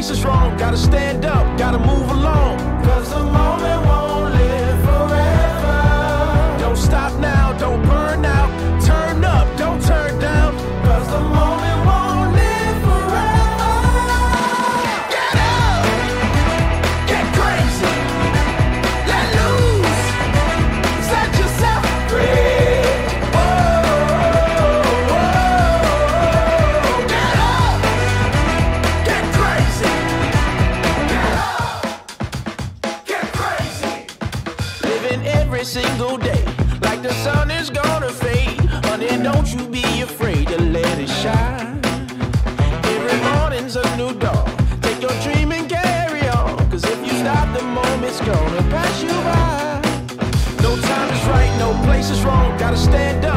face is wrong. Gotta stand up, gotta move along. Cause the moment every single day. Like the sun is gonna fade. Honey, don't you be afraid to let it shine. Every morning's a new dawn. Take your dream and carry on. Cause if you stop the moment's gonna pass you by. No time is right, no place is wrong. Gotta stand up.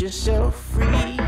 yourself free.